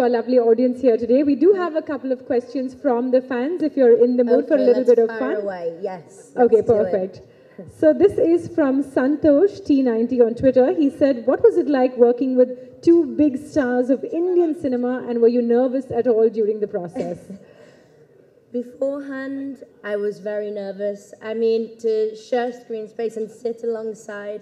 to our lovely audience here today. We do have a couple of questions from the fans if you're in the mood for a little bit of fun. away. Yes. Okay, let's do it. perfect. So this is from Santosh T90 on Twitter. He said, "What was it like working with two big stars of Indian cinema, and were you nervous at all during the process?" Beforehand, I was very nervous. I mean, to share screen space and sit alongside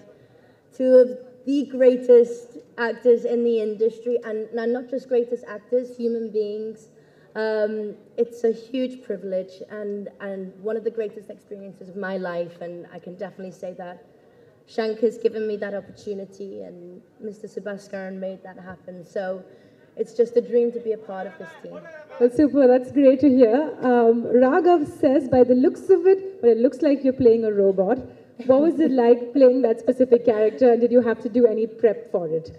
two of the greatest actors in the industry, and, and not just greatest actors, human beings. Um, it's a huge privilege and, and one of the greatest experiences of my life, and I can definitely say that. Shankar's given me that opportunity, and Mr. Subaskaran made that happen. So it's just a dream to be a part of this team. Well, super. That's great to hear. Um, Raghav says, by the looks of it, well, it looks like you're playing a robot. What was it like playing that specific character, and did you have to do any prep for it?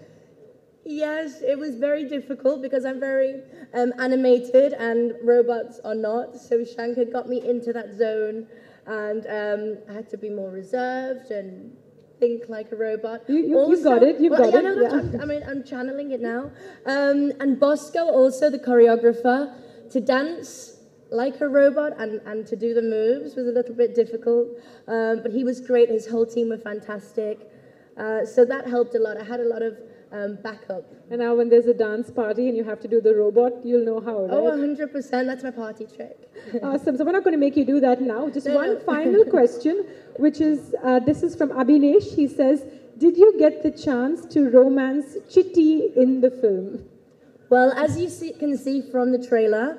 Yes, it was very difficult because I'm very um, animated and robots are not. So Shankar got me into that zone, and um, I had to be more reserved and think like a robot. You- you- you got it, you well, got yeah, it, No, no, yeah. I mean, I'm channeling it now. Um, and Bosco, also the choreographer, to dance like a robot and, and to do the moves was a little bit difficult. Um, but he was great. His whole team were fantastic. Uh, so that helped a lot. I had a lot of um, backup. And now, when there's a dance party and you have to do the robot, you'll know how, right? Oh, 100%. That's my party trick. Awesome. So we're not going to make you do that now. Just No, one no. final question, which is uh, this is from Abhinesh. He says, "Did you get the chance to romance Chitti in the film?" Well, as you see, can see from the trailer,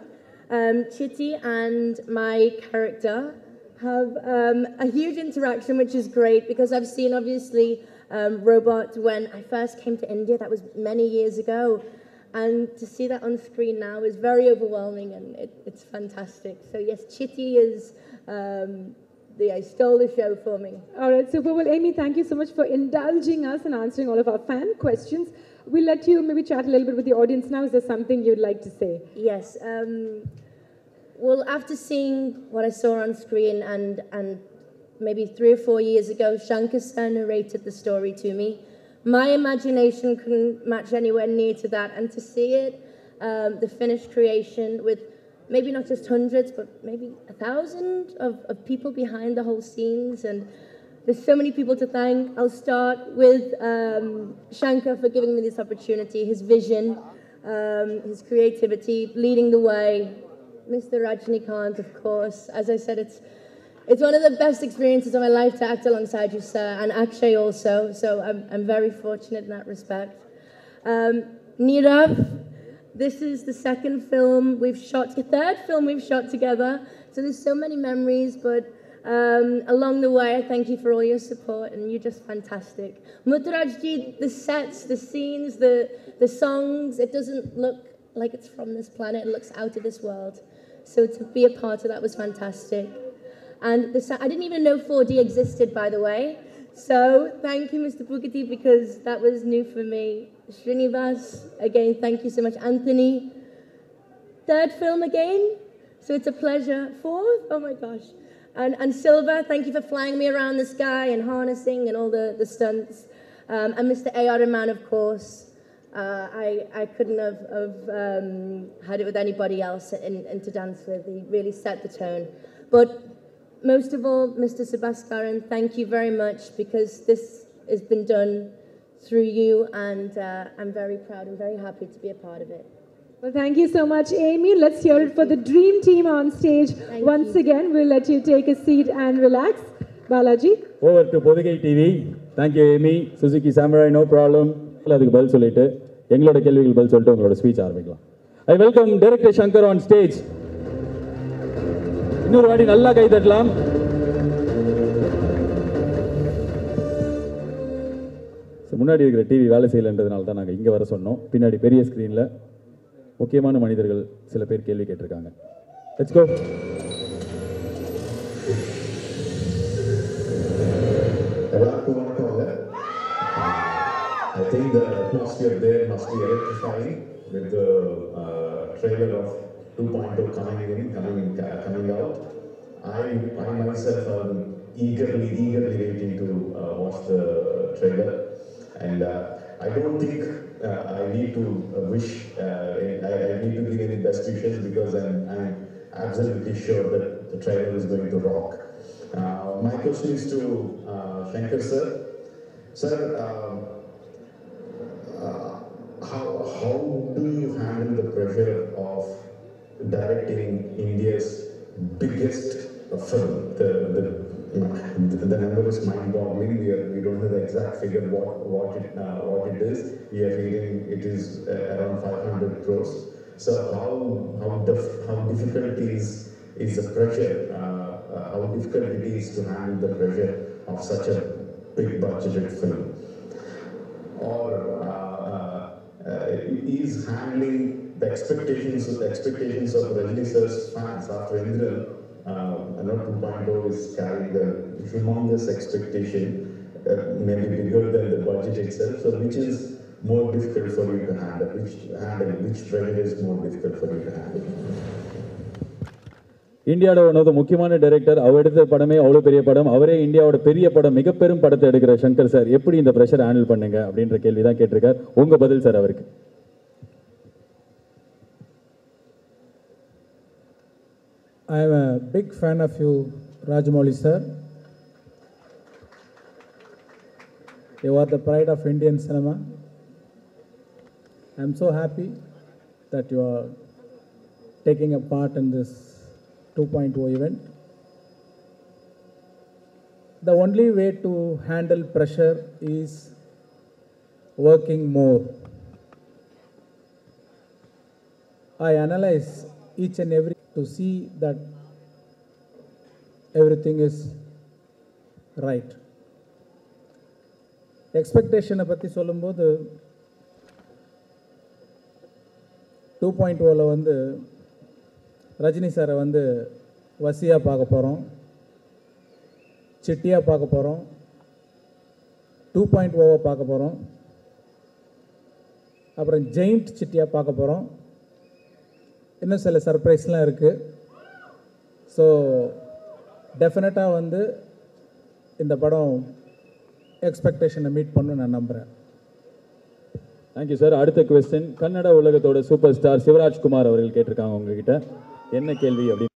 um, Chitti and my character have um, a huge interaction, which is great because I've seen obviously um, Robot when I first came to India. That was many years ago. And to see that on screen now is very overwhelming and it, it's fantastic. So, yes, Chitti is um, the, I stole the show for me. All right, super. Well, Amy, thank you so much for indulging us and answering all of our fan questions. We'll let you maybe chat a little bit with the audience now. Is there something you'd like to say? Yes. Um, well, after seeing what I saw on screen and, and maybe three or four years ago, Shankar narrated the story to me. My imagination couldn't match anywhere near to that. And to see it, um, the finished creation with maybe not just hundreds, but maybe a thousand of, of people behind the whole scenes. And there's so many people to thank. I'll start with um, Shankar for giving me this opportunity, his vision, um, his creativity, leading the way. Mr. Rajinikanth, of course. As I said, it's it's one of the best experiences of my life to act alongside you, sir, and Akshay also. So I'm, I'm very fortunate in that respect. Um, Nirav, this is the second film we've shot, the third film we've shot together. So there's so many memories, but um, along the way, I thank you for all your support, and you're just fantastic. Mutrajji, the sets, the scenes, the, the songs, it doesn't look like it's from this planet, it looks out of this world. So to be a part of that was fantastic. And the, I didn't even know 4D existed, by the way. So thank you, Mr. Pookutty, because that was new for me. Srinivas, again, thank you so much. Anthony, third film again. So it's a pleasure. Fourth? Oh my gosh. And, and Silva, thank you for flying me around the sky and harnessing and all the, the stunts. Um, and Mr. A.R. Rahman, of course. Uh, I, I couldn't have, have um, had it with anybody else and, and to dance with. He really set the tone. But most of all, Mr. Subaskaran, thank you very much because this has been done through you, and uh, I'm very proud and very happy to be a part of it. Well, thank you so much, Amy. Let's hear it for the dream team on stage. Thank Once you. again, we'll let you take a seat and relax. Balaji. Over to Pothigai TV thank you Amy சுசுகி சாமராய் no problem அதுக்கு பதில் சொல்லிட்டு எங்களோட கேள்விகள் பதில் சொல்லிட்டு உங்களோட ஸ்பீச் ஆரம்பிக்கலாம் I welcome director Shankar on stage இன்னொரு வாட்டி நல்லா கை தட்டலாம் So, முன்னாடி இருக்கிற டிவி வேலை செய்யலைன்றதுனால தான் நாங்கள் இங்கே வர சொன்னோம் பின்னாடி பெரிய ஸ்க்ரீனில் முக்கியமான மனிதர்கள் சில பேர் கேள்வி கேட்டிருக்காங்க லெட்ஸ் கோ எல்லாருக்கும் வணக்கம் அங்க. I think the atmosphere there must be electrifying with the uh, trailer of 2.0 coming in, coming in, uh, coming out. I, I myself am eagerly, eagerly waiting to uh, watch the trailer, and uh, I don't think uh, I need to uh, wish, uh, I, I need to give any best wishes because I'm, I'm absolutely sure that the trailer is going to rock. Uh, my question is to uh, Shankar sir. Sir, um, uh, how, how do you handle the pressure of directing India's biggest film? The, the, the number is mind-boggling. We, we don't know the exact figure what what it uh, what it is. We are feeling it is uh, around 500 crores. So how how dif- how difficult is is the pressure? Uh, uh, how difficult it is to handle the pressure of such a big budgeted film? or uh, uh, is handling the expectations the expectations of Rajini sir's fans after Enthiran. Uh, you know 2.0 is carrying a humongous expectation, uh, maybe bigger than the budget itself. So, which is more difficult for you to handle? Which handle which pressure is more difficult for you to handle? இந்தியாவோட one of the முக்கியமான director அவர் எடுத்த படமே அவ்வளோ பெரிய படம் அவரே இந்தியாவோட பெரிய படம் மிக பெரும் படத்தை எடுக்கிற சங்கர் சார் எப்படி இந்த ப்ரெஷர் ஹேண்டில் பண்ணுங்க அப்படின்ற கேள்வி தான் கேட்டிருக்கார் உங்கள் பதில் சார் அவருக்கு I am a big fan of you, Rajamouli sir. You are the pride of Indian cinema. I am so happy that you are taking a part in this 2.0 event. The only way to handle pressure is working more. I analyze each and every to see that everything is right. எக்ஸ்பெக்டேஷனை பற்றி சொல்லும்போது two point ஓவில் வந்து ரஜினி சாரை வந்து வசியாக பார்க்க போகிறோம் சிட்டியாக பார்க்க போகிறோம் two point ஓவை oh பார்க்க போகிறோம் அப்புறம் ஜெயிண்ட் சிட்டியாக பார்க்க போகிறோம் இன்னும் சில சர்ப்ரைஸ்லாம் இருக்குது ஸோ டெஃபினட்டாக வந்து இந்த படம் எக்ஸ்பெக்டேஷனை மீட் பண்ணும் நான் நம்புகிறேன் தேங்க்யூ சார் அடுத்த கொஸ்டின் கன்னட உலகத்தோட சூப்பர் ஸ்டார் சிவராஜ்குமார் அவர்கள் கேட்டிருக்காங்க உங்ககிட்ட. என்ன கேள்வி அப்படின்னு